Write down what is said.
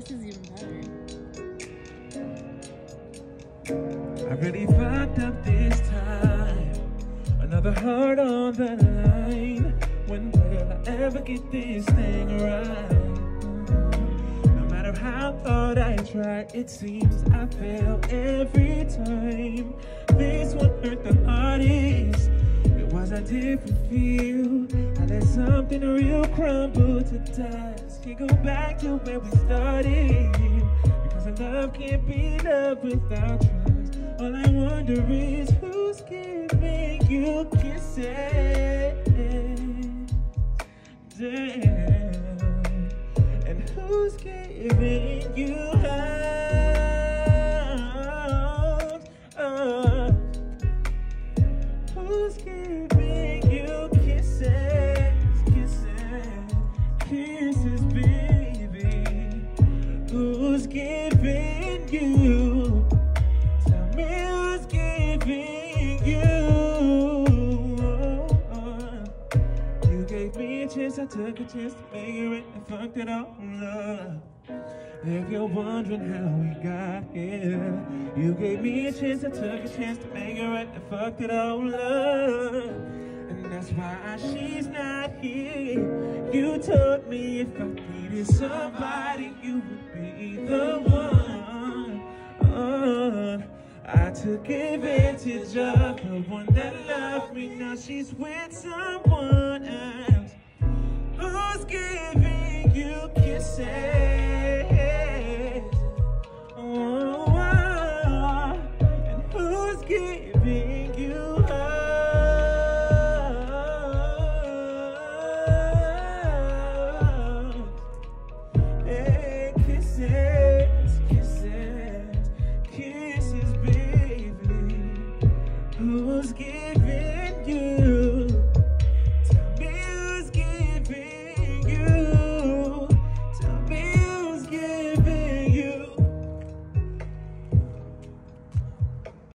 this is even better. I really fucked up this time. Another heart on the line. When will I ever get this thing right? No matter how hard I try, it seems I fail every time. This one hurt the hardest. It was a different feel. I let something real crumble to dust. Can't go back to where we started. Because our love can't be love without trust. All I wonder is who's giving you kisses. Damn. And who's giving you hugs? Uh, who's giving Who's giving you? Tell me who's giving you? You gave me a chance, I took a chance to make it and fucked it all up. If you're wondering how we got here, you gave me a chance, I took a chance to make it and fucked it all up. And that's why she's not here. You told me if I needed somebody, you would be the one. Uh, I took advantage of the one that loved me. Now she's with someone else. Who's giving you kisses? Oh, oh, oh. and who's giving? Giving you.